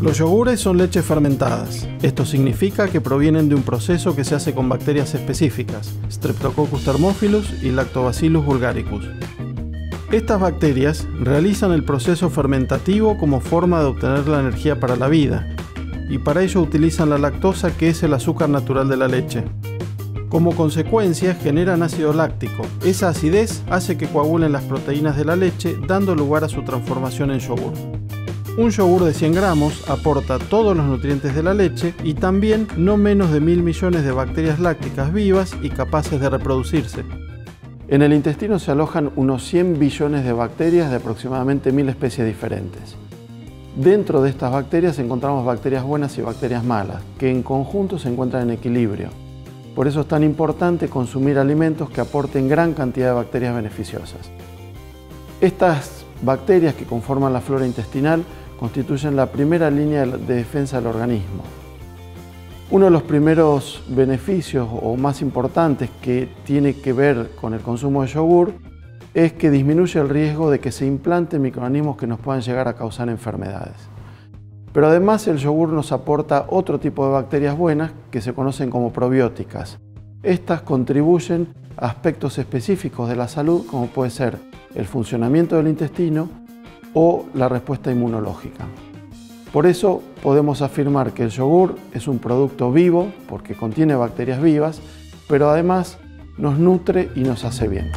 Los yogures son leches fermentadas. Esto significa que provienen de un proceso que se hace con bacterias específicas, Streptococcus thermophilus y Lactobacillus bulgaricus. Estas bacterias realizan el proceso fermentativo como forma de obtener la energía para la vida, y para ello utilizan la lactosa que es el azúcar natural de la leche. Como consecuencia generan ácido láctico. Esa acidez hace que coagulen las proteínas de la leche, dando lugar a su transformación en yogur. Un yogur de 100 gramos aporta todos los nutrientes de la leche y también no menos de mil millones de bacterias lácticas vivas y capaces de reproducirse. En el intestino se alojan unos 100 billones de bacterias de aproximadamente mil especies diferentes. Dentro de estas bacterias encontramos bacterias buenas y bacterias malas, que en conjunto se encuentran en equilibrio. Por eso es tan importante consumir alimentos que aporten gran cantidad de bacterias beneficiosas. Estas bacterias que conforman la flora intestinal constituyen la primera línea de defensa del organismo. Uno de los primeros beneficios o más importantes que tiene que ver con el consumo de yogur es que disminuye el riesgo de que se implanten microorganismos que nos puedan llegar a causar enfermedades. Pero además el yogur nos aporta otro tipo de bacterias buenas que se conocen como probióticas. Estas contribuyen a aspectos específicos de la salud como puede ser el funcionamiento del intestino o la respuesta inmunológica. Por eso podemos afirmar que el yogur es un producto vivo porque contiene bacterias vivas, pero además nos nutre y nos hace bien.